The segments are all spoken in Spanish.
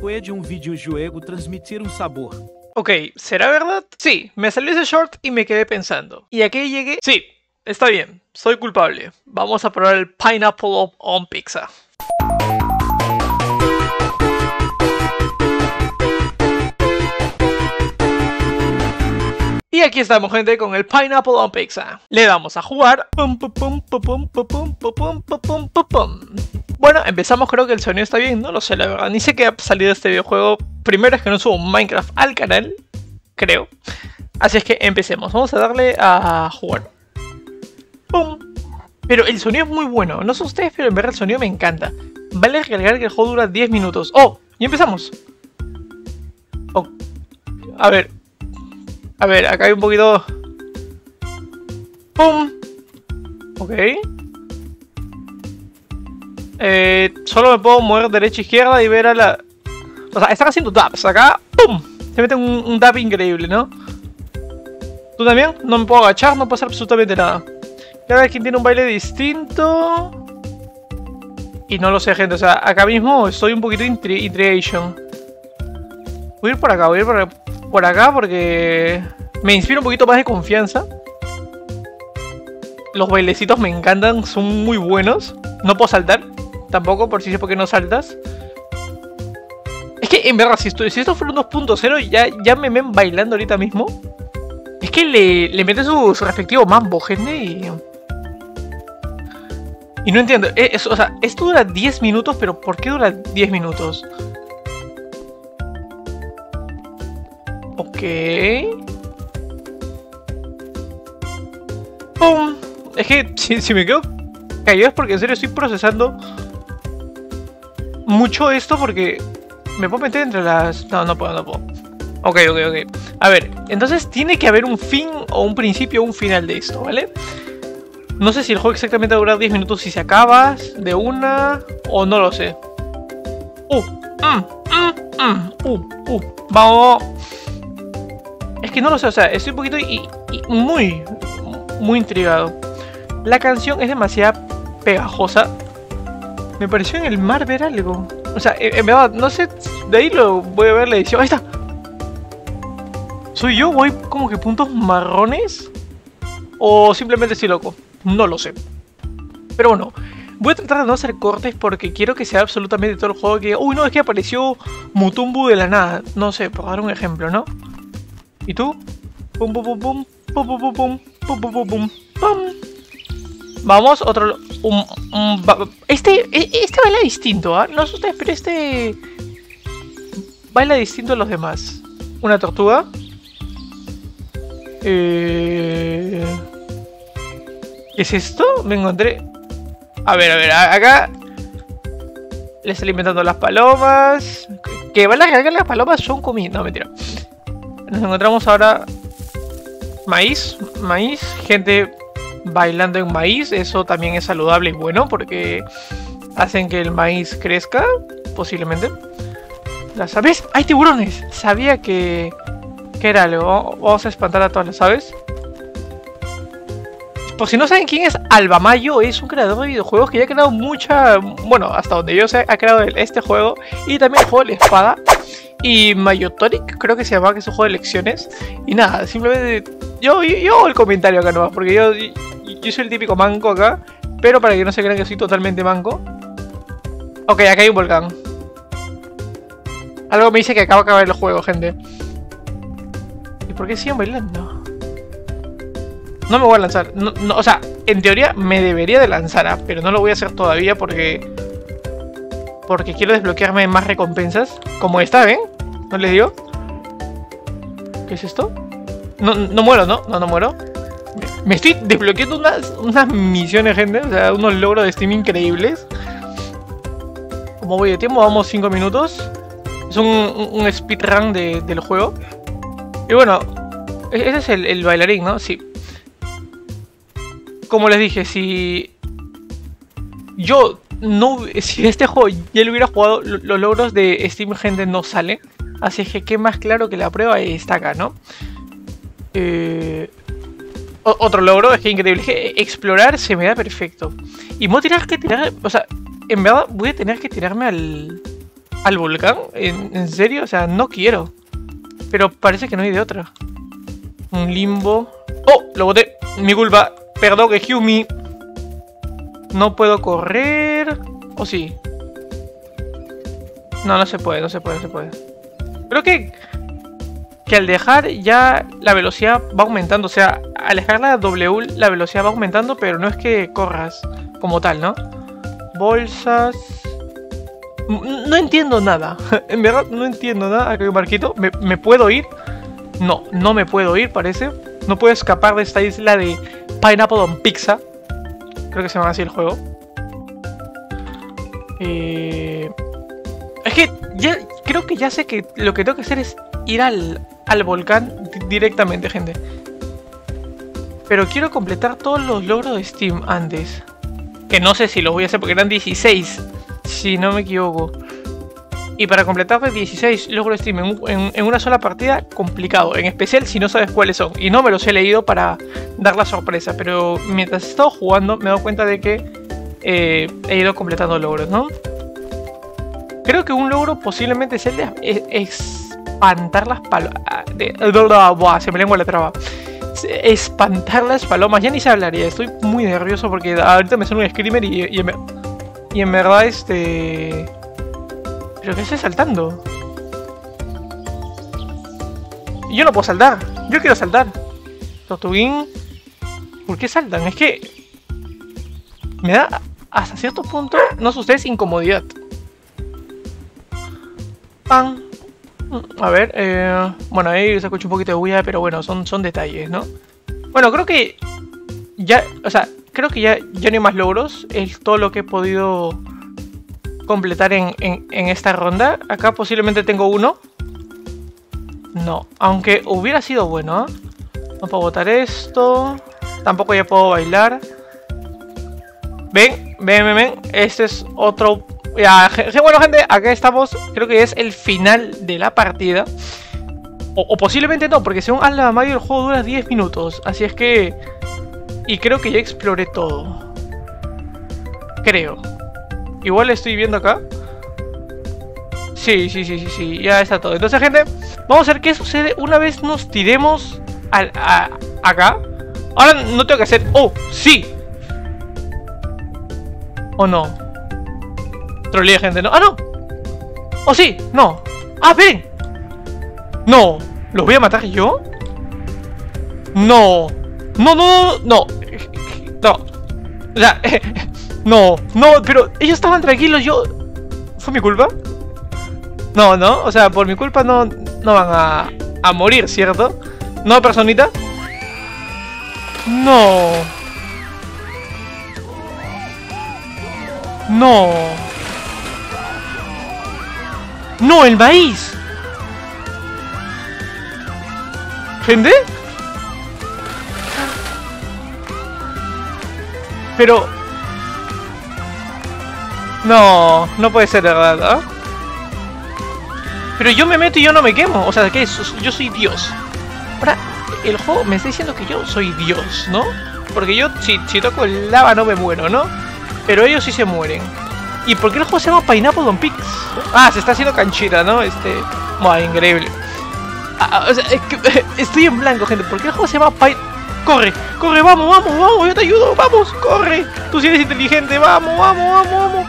Puede un videojuego transmitir un sabor. Ok, ¿será verdad? Sí, me salió ese short y me quedé pensando. ¿Y a qué llegué? Sí, está bien, soy culpable. Vamos a probar el Pineapple on Pizza. Y aquí estamos, gente, con el Pineapple on Pizza. Le damos a jugar. Bueno, empezamos, creo que el sonido está bien, no lo sé, la verdad. Ni sé qué ha salido este videojuego. Primero es que no subo Minecraft al canal, creo. Así es que empecemos. Vamos a darle a jugar. ¡Pum! Pero el sonido es muy bueno. No sé ustedes, pero en verdad el sonido me encanta. Vale recargar que el juego dura 10 minutos. ¡Oh! Y empezamos. A ver, a ver, acá hay un poquito... ¡Pum! Ok. Eh, solo me puedo mover derecha e izquierda y ver a la... O sea, están haciendo dabs. Acá, ¡pum! Se mete un, un dab increíble, ¿no? ¿Tú también? No me puedo agachar, no puedo hacer absolutamente nada. Cada quien tiene un baile distinto... Y no lo sé, gente. O sea, acá mismo estoy un poquito intrigation. Voy a ir por acá, voy a ir por, por acá porque me inspira un poquito más de confianza. Los bailecitos me encantan, son muy buenos. No puedo saltar, tampoco, por si sé por qué no saltas. Es que en verdad, si esto, si esto fuera un 2.0, ya, ya me ven bailando ahorita mismo. Es que le, le mete su, respectivo mambo, gente, y... Y no entiendo, eh, o sea, esto dura 10 minutos, pero ¿por qué dura 10 minutos? Ok. ¡Pum! Es que si, me quedo callado es porque en serio estoy procesando mucho esto porque me puedo meter entre las... No, no puedo, no puedo. Ok, ok, ok. A ver, entonces tiene que haber un fin o un principio o un final de esto, ¿vale? No sé si el juego exactamente va a durar 10 minutos si se acaba de una o no lo sé. Uh, mm, mm, mm, uh, uh, vamos. Es que no lo sé, o sea, estoy un poquito y, muy, muy intrigado. La canción es demasiado pegajosa. Me pareció en el mar ver algo. O sea, en, verdad, no sé, de ahí lo voy a ver la edición. ¡Ahí está! ¿Soy yo? ¿Voy como que puntos marrones? ¿O simplemente estoy loco? No lo sé. Pero bueno, voy a tratar de no hacer cortes porque quiero que sea absolutamente todo el juego que... Uy, no, es que apareció Mutumbu de la nada. No sé, por dar un ejemplo, ¿no? ¿Y tú? Pum, pum, pum, pum, pum, pum, pum, pum, pum, pum, pum, Vamos, otro... Un, este, este baila distinto, ¿ah? No sé ustedes, pero este... Baila distinto a los demás. Una tortuga. Eh... ¿Qué es esto? Me encontré... A ver, a ver, acá... Le está alimentando las palomas. Que van a que las palomas son comida. No, mentira. Nos encontramos ahora maíz, maíz, gente bailando en maíz, eso también es saludable y bueno porque hacen que el maíz crezca, posiblemente. ¿Las aves? ¡Hay tiburones! Sabía que, que era algo. Vamos a espantar a todas las aves. Por si no saben quién es Albamayo, es un creador de videojuegos que ya ha creado mucha... Bueno, hasta donde yo sé, ha creado este juego y también el juego de la espada. Y Mayotoric, creo que se llama, que es un juego de elecciones. Y nada, simplemente yo, yo, hago el comentario acá nomás, porque yo, yo, soy el típico manco acá. Pero para que no se crean que soy totalmente manco. Ok, acá hay un volcán. Algo me dice que acaba de acabar el juego, gente. ¿Y por qué siguen bailando? No me voy a lanzar. No, o sea, en teoría me debería de lanzar, ¿ah? pero no lo voy a hacer todavía porque porque quiero desbloquearme más recompensas. Como esta, ¿ven? ¿No les digo? ¿Qué es esto? No, no muero, ¿no? No, no muero. Me estoy desbloqueando unas, unas misiones, gente. O sea, unos logros de Steam increíbles. Como voy de tiempo, vamos 5 minutos. Es un, un speedrun de, del juego. Y bueno, e-, ese es el, el bailarín, ¿no? Sí. Como les dije, si yo no, si este juego ya lo hubiera jugado, los logros de Steam gente no salen. Así es que qué más claro que la prueba está acá, ¿no? Eh, otro logro, es que increíble, que explorar se me da perfecto. Y voy a tener que tirar, o sea, en verdad voy a tener que tirarme al... al volcán? ¿En, ¿En, serio? O sea, no quiero. Pero parece que no hay de otra. Un limbo. ¡Oh! Lo boté. Mi culpa. Perdón, excuse me. No puedo correr. ¿O sí? No, no se puede, no se puede, no se puede. Creo que... Que al dejar ya la velocidad va aumentando. O sea, al dejar la W la velocidad va aumentando, pero no es que corras como tal, ¿no? Bolsas... No entiendo nada. en verdad no entiendo nada. Acá hay un barquito. ¿Me, ¿Me, puedo ir? No, no me puedo ir, parece. No puedo escapar de esta isla de Pineapple on Pizza. Creo que se llama así el juego. Eh... Es que ya creo que ya sé que lo que tengo que hacer es ir al, volcán directamente, gente. Pero quiero completar todos los logros de Steam antes. Que no sé si los voy a hacer porque eran 16, si no me equivoco. Y para completar 16 logros de Steam en, una sola partida, complicado. En especial si no sabes cuáles son. Y no me los he leído para dar la sorpresa. Pero mientras he estado jugando me he dado cuenta de que eh, he ido completando logros, ¿no? Creo que un logro posiblemente es el de espantar las palomas. Se me lengua la traba. Espantar las palomas. Ya ni se hablaría. Estoy muy nervioso porque ahorita me suena un screamer y, y en verdad este... ¿Pero qué estoy saltando? Yo no puedo saltar. Yo quiero saltar. Tortuguín. ¿Por qué saltan? Es que... Me da hasta cierto punto, no sé ustedes, incomodidad. A ver, eh, bueno, ahí se escucha un poquito de bulla, pero bueno, son, son detalles, ¿no? Bueno, creo que ya, o sea, creo que ya, ya no hay más logros. Es todo lo que he podido completar en, en, en esta ronda. Acá posiblemente tengo uno. No, aunque hubiera sido bueno, ¿eh? No puedo botar esto. Tampoco ya puedo bailar. Ven, ven, ven, ven. Este es otro... Ya, bueno, gente, acá estamos. Creo que es el final de la partida. O, posiblemente no, porque según Alma Mario el juego dura 10 minutos. Así es que... Y creo que ya exploré todo. Creo. Igual estoy viendo acá. Sí, sí, sí, sí, sí. Ya está todo. Entonces, gente, vamos a ver qué sucede una vez nos tiremos al, a, acá. Ahora no tengo que hacer... ¡Oh! ¡Sí! ¿O no? Troleé gente, ¿no? ¡Ah, no! ¡Oh, sí! ¡No! ¡Ah, ven! ¡No! ¿Los voy a matar yo? ¡No! ¡No, no, no! ¡No! No. O sea, no, no, pero ellos estaban tranquilos, yo... ¿Fue mi culpa? No, no, o sea, por mi culpa no, no van a, a morir, ¿cierto? ¿No, personita? No. No. No, el maíz. ¿Gente? Pero... No, no puede ser verdad, ¿eh? Pero yo me meto y yo no me quemo. O sea, ¿qué es? Yo soy Dios. Ahora, el juego me está diciendo que yo soy Dios, ¿no? Porque yo, si, si toco el lava, no me muero, ¿no? Pero ellos sí se mueren. ¿Y por qué el juego se llama Pineapple on Pix? Ah, se está haciendo canchita, ¿no? Este... Buah, increíble. Ah, o sea, es que, estoy en blanco, gente. ¿Por qué el juego se llama Pine... ¡Corre! ¡Corre! ¡Vamos, vamos, vamos! ¡Yo te ayudo! ¡Vamos! ¡Corre! Tú sí eres inteligente. ¡Vamos, vamos, vamos, vamos!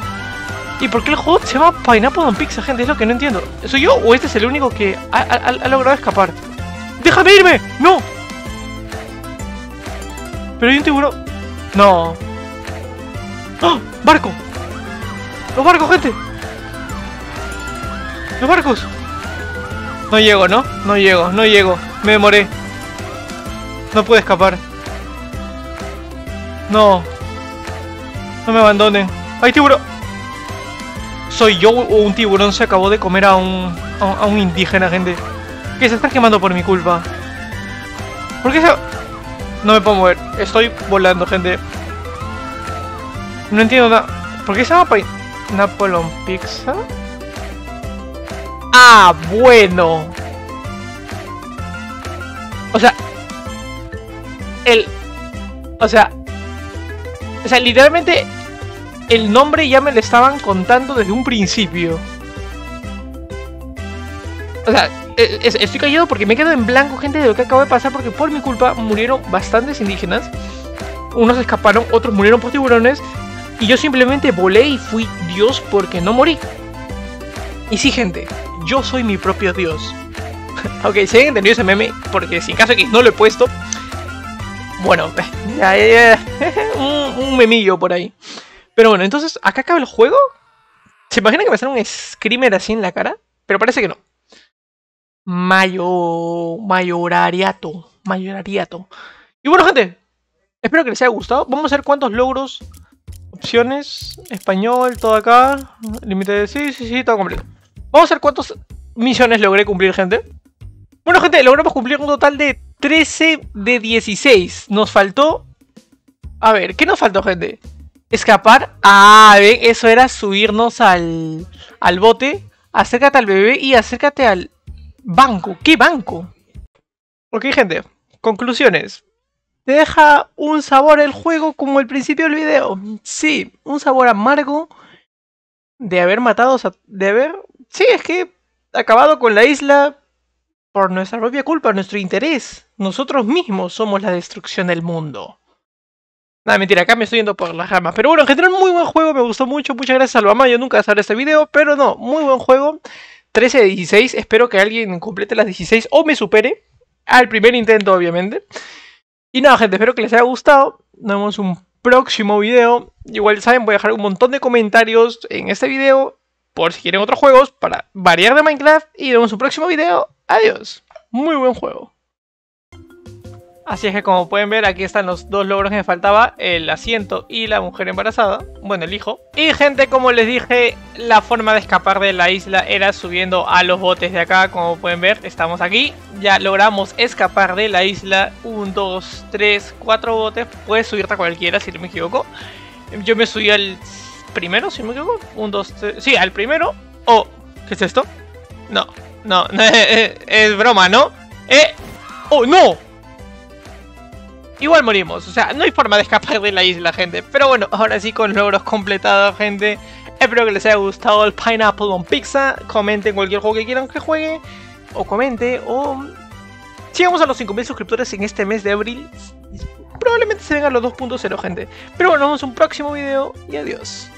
¿Y por qué el juego se llama Pineapple on Pizza, gente? Es lo que no entiendo. ¿Soy yo o este es el único que ha, ha, ha logrado escapar? ¡Déjame irme! ¡No! Pero hay un tiburón. No. ¡Oh! ¡Barco! ¡Los barcos, gente! ¡Los barcos! No llego, ¿no? No llego, no llego. Me demoré. No pude escapar. No. No me abandonen. ¡Hay tiburón! ¿Soy yo o un tiburón se acabó de comer a un, a, a un indígena, gente? Que se está quemando por mi culpa. ¿Por qué se...? No me puedo mover. Estoy volando, gente. No entiendo nada. ¿Por qué se llama Napoleon Pizza? Ah, bueno. O sea... El... O sea... O sea, literalmente... El nombre ya me lo estaban contando desde un principio. O sea, e- e- estoy callado porque me quedo en blanco, gente, de lo que acaba de pasar, porque por mi culpa murieron bastantes indígenas. Unos escaparon, otros murieron por tiburones. Y yo simplemente volé y fui Dios porque no morí. Y sí, gente, yo soy mi propio Dios. ok, si han entendido ese meme, porque si en caso que no lo he puesto. Bueno, un, un memillo por ahí. Pero bueno, entonces, ¿acá acaba el juego? ¿Se imaginan que me sale un screamer así en la cara? Pero parece que no. Mayo... Mayorariato. Mayorariato. Y bueno, gente. Espero que les haya gustado. Vamos a ver cuántos logros. Opciones. Español, todo acá. Límite de... Sí, sí, sí, todo completo. Vamos a ver cuántas misiones logré cumplir, gente. Bueno, gente, logramos cumplir un total de 13 de 16. Nos faltó... A ver, ¿qué nos faltó, gente? Escapar. Ah, ven, eso era subirnos al, al bote. Acércate al bebé y acércate al banco. ¿Qué banco? Ok, gente. Conclusiones. Te deja un sabor el juego como el principio del video. Sí, un sabor amargo de haber matado, de haber... Sí, es que acabado con la isla por nuestra propia culpa, nuestro interés. Nosotros mismos somos la destrucción del mundo. Nada, mentira, acá me estoy yendo por las ramas. Pero bueno, en general, muy buen juego, me gustó mucho. Muchas gracias a mamá, yo nunca sale este video, pero no, muy buen juego. 13 de 16, espero que alguien complete las 16 o me supere. Al primer intento, obviamente. Y nada, gente, espero que les haya gustado. Nos vemos un próximo video. Igual saben, voy a dejar un montón de comentarios en este video. Por si quieren otros juegos, para variar de Minecraft. Y nos vemos un próximo video. Adiós. Muy buen juego. Así es que como pueden ver aquí están los dos logros que me faltaba, el asiento y la mujer embarazada, bueno el hijo. Y gente como les dije, la forma de escapar de la isla era subiendo a los botes de acá, como pueden ver, estamos aquí. Ya logramos escapar de la isla, un, dos, tres, cuatro botes, puedes subirte a cualquiera si no me equivoco. Yo me subí al primero, si no me equivoco, un, dos, tres, sí, al primero. Oh, ¿qué es esto? No, no, es broma, ¿no? Eh, oh, no. Igual morimos, o sea, no hay forma de escapar de la isla, gente. Pero bueno, ahora sí con logros completados, gente. Espero que les haya gustado el Pineapple on Pizza. Comenten cualquier juego que quieran que juegue. O comente, o... Llegamos a los 5000 suscriptores en este mes de abril. Probablemente se vengan los 2.0, gente. Pero bueno, nos vemos en un próximo video y adiós.